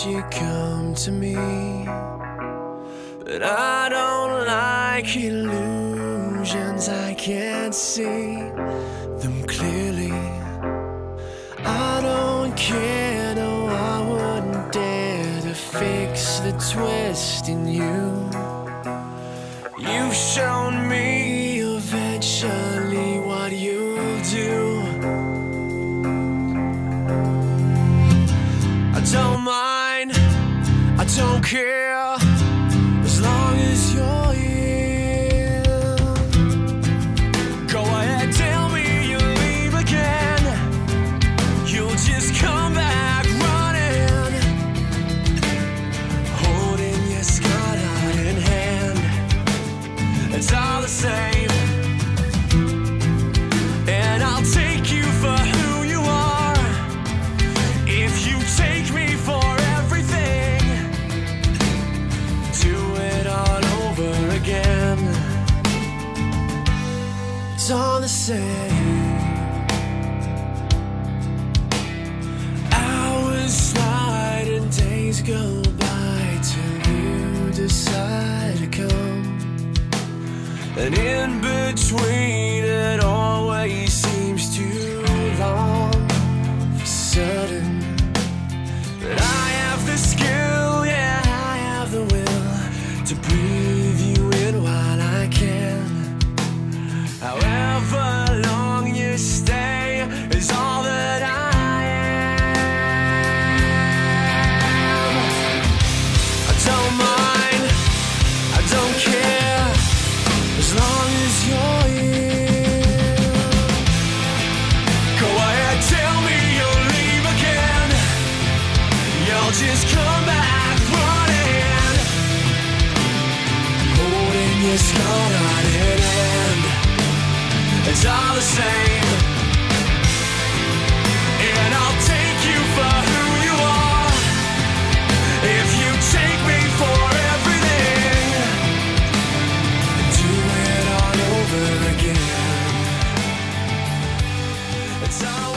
you come to me. But I don't like illusions, I can't see them clearly. I don't care, no, I wouldn't dare to fix the twist in you. You've shown me care, as long as you're here. Go ahead, tell me you'll leave again. You'll just come back running, holding your scarred in hand. It's all the same. All the same. Hours slide and days go by till you decide to come. And in between, just come back running. Holding your skull on an end. It's all the same. And I'll take you for who you are. If you take me for everything. Do it all over again. It's all